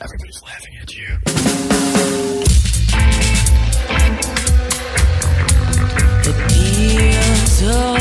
Everybody's laughing at you. It feels so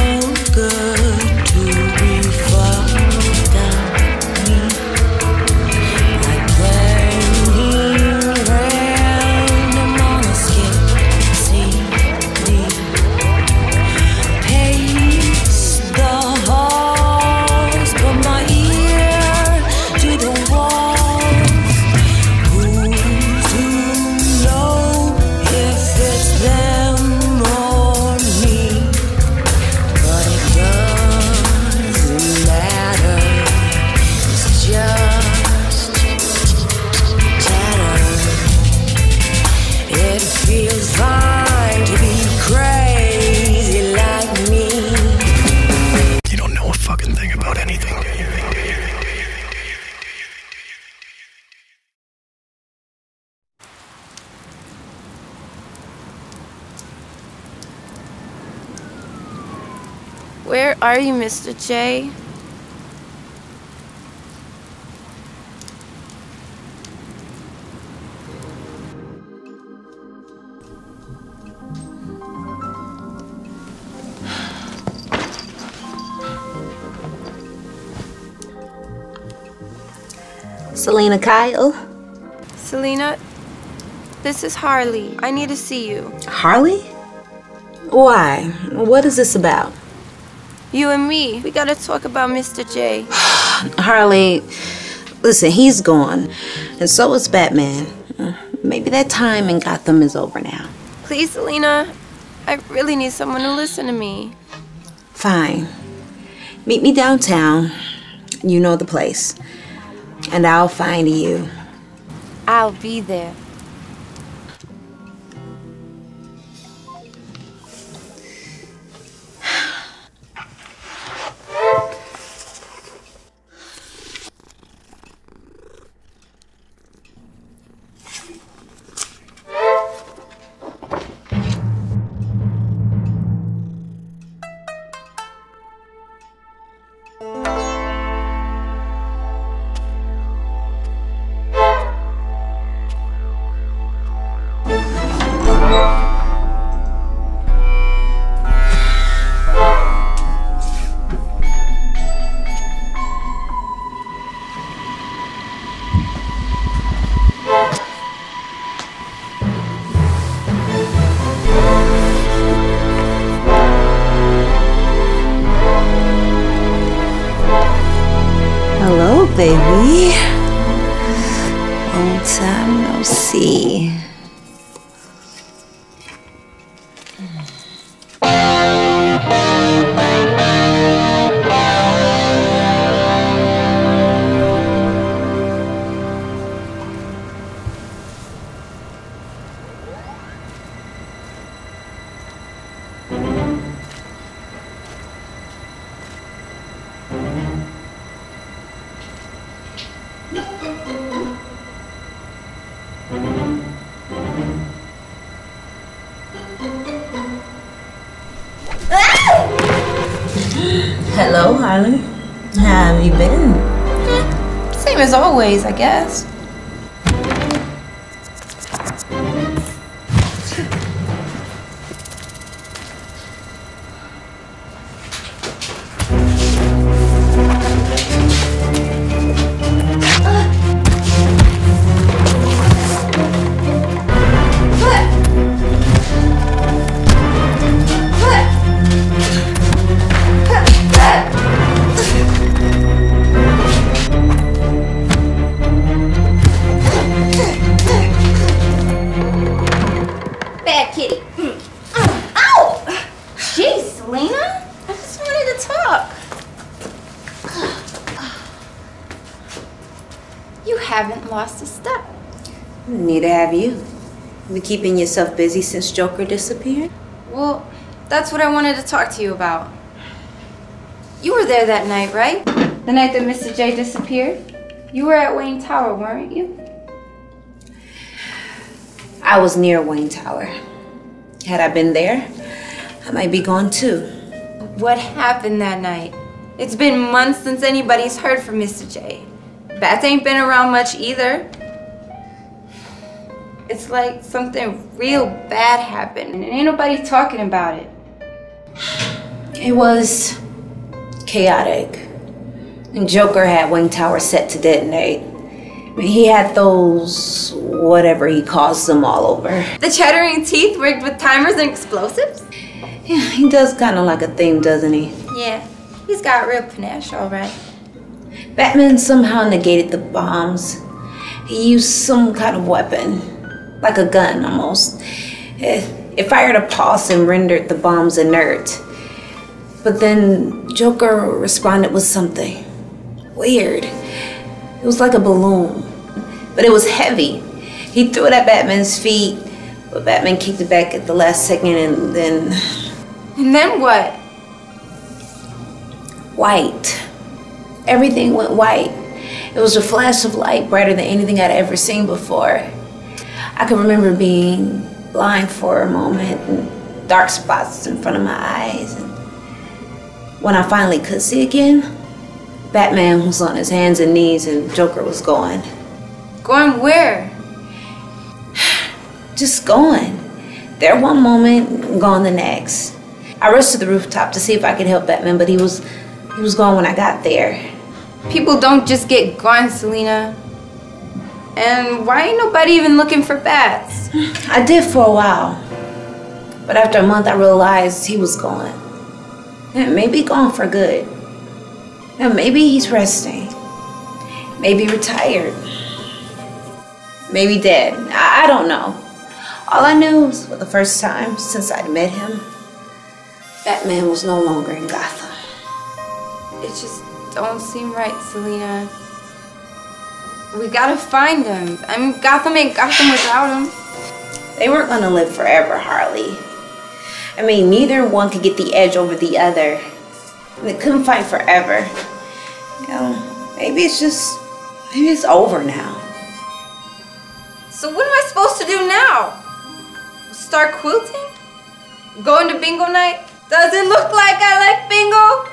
Where are you, Mr. J? Selina Kyle. Selina, this is Harley. I need to see you. Harley? Why? What is this about? You and me. We gotta talk about Mr. J. Harley, listen, he's gone. And so is Batman. Maybe that time in Gotham is over now. Please, Selina. I really need someone to listen to me. Fine. Meet me downtown. You know the place. And I'll find you. I'll be there. Baby. Long time no see. Hello, Harley. How have you been? Same as always, I guess. Neither have you. Been keeping yourself busy since Joker disappeared? Well, that's what I wanted to talk to you about. You were there that night, right? The night that Mr. J disappeared? You were at Wayne Tower, weren't you? I was near Wayne Tower. Had I been there, I might be gone too. What happened that night? It's been months since anybody's heard from Mr. J. Bats ain't been around much either. It's like something real bad happened and ain't nobody talking about it. It was chaotic. And Joker had Wayne Tower set to detonate. He had those, whatever he calls them, all over. The chattering teeth rigged with timers and explosives? Yeah, he does kind of like a theme, doesn't he? Yeah, he's got real panache, alright. Batman somehow negated the bombs. He used some kind of weapon, like a gun almost. It, it fired a pulse and rendered the bombs inert. But then Joker responded with something weird. It was like a balloon, but it was heavy. He threw it at Batman's feet, but Batman kicked it back at the last second and then And then what? white. Everything went white. It was a flash of light brighter than anything I'd ever seen before. I can remember being blind for a moment and dark spots in front of my eyes. And when I finally could see again, Batman was on his hands and knees and Joker was going. Going where? Just going. There one moment, gone the next. I rushed to the rooftop to see if I could help Batman, but he was he was gone when I got there. People don't just get gone, Selina. And why ain't nobody even looking for bats? I did for a while. But after a month, I realized he was gone. And maybe gone for good. And maybe he's resting. Maybe retired. Maybe dead. I, I don't know. All I knew was for the first time since I'd met him, Batman was no longer in Gotham. It just don't seem right, Selina. We gotta find him. I mean, Gotham ain't Gotham without him. They weren't gonna live forever, Harley. I mean, neither one could get the edge over the other. They couldn't fight forever. You know, maybe it's just, maybe it's over now. So what am I supposed to do now? Start quilting? Going to bingo night? Doesn't look like I like bingo.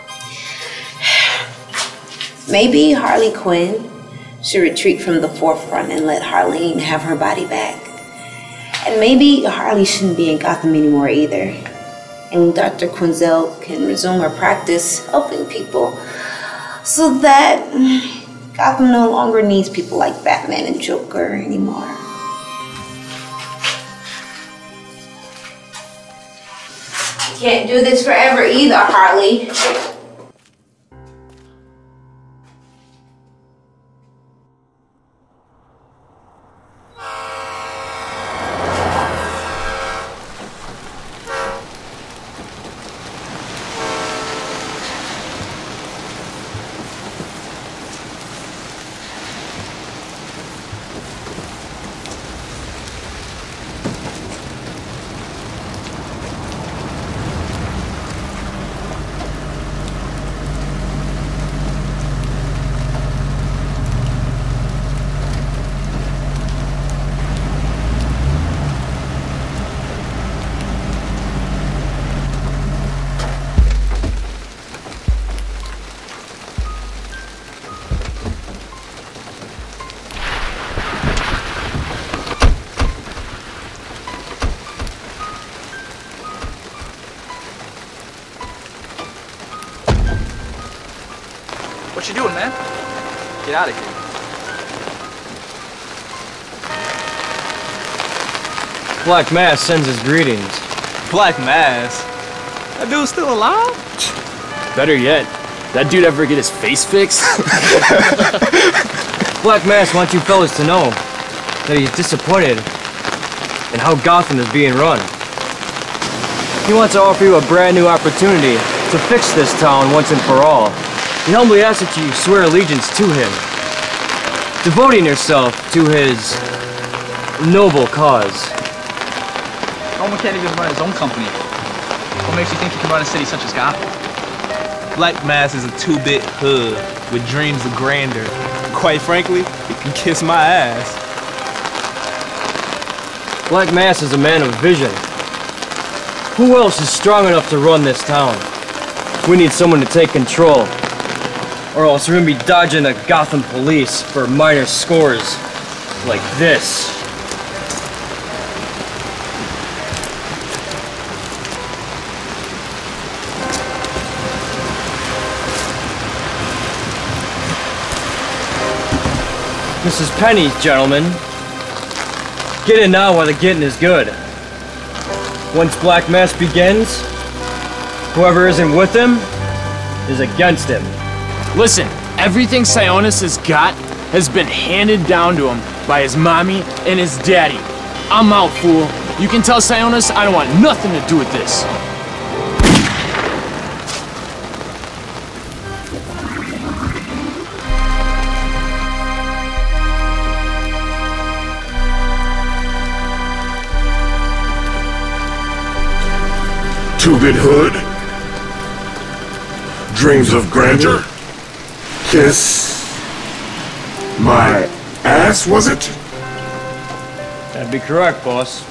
Maybe Harley Quinn should retreat from the forefront and let Harleen have her body back. And maybe Harley shouldn't be in Gotham anymore either. And Dr. Quinzel can resume her practice helping people so that Gotham no longer needs people like Batman and Joker anymore. Can't do this forever either, Harley. Get out of here. Black Mask sends his greetings. Black Mask? That dude's still alive? Better yet, that dude ever get his face fixed? Black Mask wants you fellas to know that he's disappointed in how Gotham is being run. He wants to offer you a brand new opportunity to fix this town once and for all. He humbly asks that you swear allegiance to him, devoting yourself to his noble cause. Roman can't even run his own company. What makes you think he can run a city such as Gotham? Black Mask is a two-bit hood with dreams of grandeur. Quite frankly, he can kiss my ass. Black Mask is a man of vision. Who else is strong enough to run this town? We need someone to take control or else we're gonna be dodging the Gotham police for minor scores like this. This is Penny's, gentlemen. Get in now while the getting is good. Once Black Mask begins, whoever isn't with him is against him. Listen, everything Sionis has got has been handed down to him by his mommy and his daddy. I'm out, fool. You can tell Sionis I don't want nothing to do with this. Two-bit hood. Dreams of grandeur. Kiss. My ass, was it? That'd be correct, boss.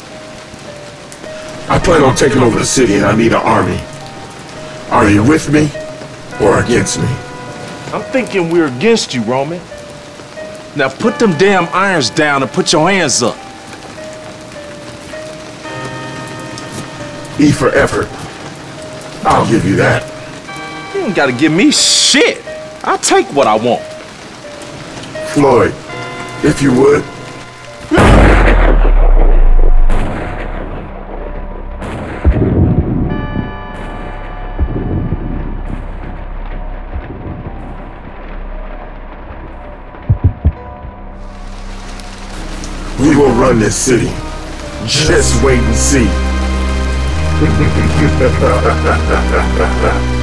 I plan on taking over the city and I need an army. Are you with me or against me? I'm thinking we're against you, Roman. Now put them damn irons down and put your hands up. E for effort. I'll give you that. You ain't gotta give me shit. I'll take what I want. Floyd, if you would. We will run this city. Just wait and see.